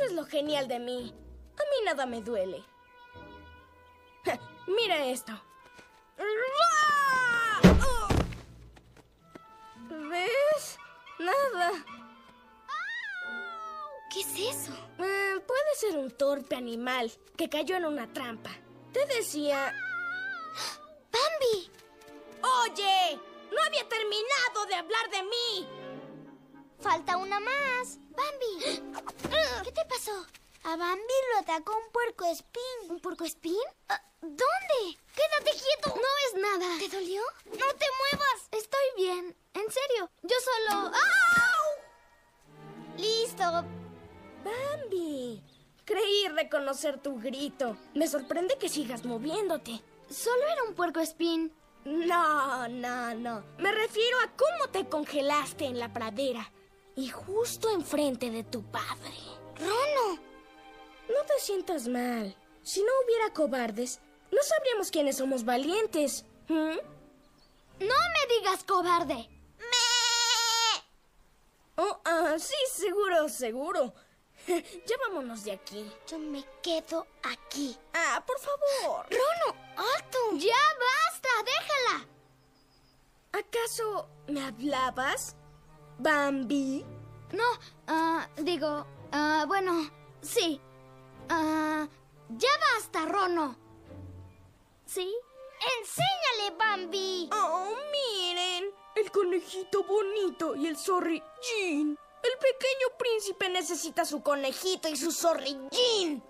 Eso es lo genial de mí. A mí nada me duele. Mira esto. ¿Ves? Nada. ¿Qué es eso? Eh, puede ser un torpe animal que cayó en una trampa. Te decía... ¡Bambi! ¡Oye! ¡No había terminado de hablar de mí! Falta una más. Bambi. ¿Qué te pasó? A Bambi lo atacó un puerco espín. ¿Un puerco espín? Ah, ¿Dónde? Quédate quieto. No es nada. ¿Te dolió? No te muevas. Estoy bien. En serio. Yo solo... ¡Au! Listo. Bambi, creí reconocer tu grito. Me sorprende que sigas moviéndote. Solo era un puerco espín. No, no, no. Me refiero a cómo te congelaste en la pradera. Y justo enfrente de tu padre. No te sientas mal. Si no hubiera cobardes, no sabríamos quiénes somos valientes. ¿Mm? No me digas cobarde. ¡Me! Oh, ah, sí, seguro, seguro. ya vámonos de aquí. Yo me quedo aquí. Ah, por favor. Rono, alto. Ya basta, déjala. ¿Acaso me hablabas, Bambi? No, ah, digo, ah, bueno, sí. Ah, ya basta, Rono. ¿Sí? Enséñale, Bambi. Oh, miren. El conejito bonito y el zorrillín. El pequeño príncipe necesita su conejito y su zorrillín.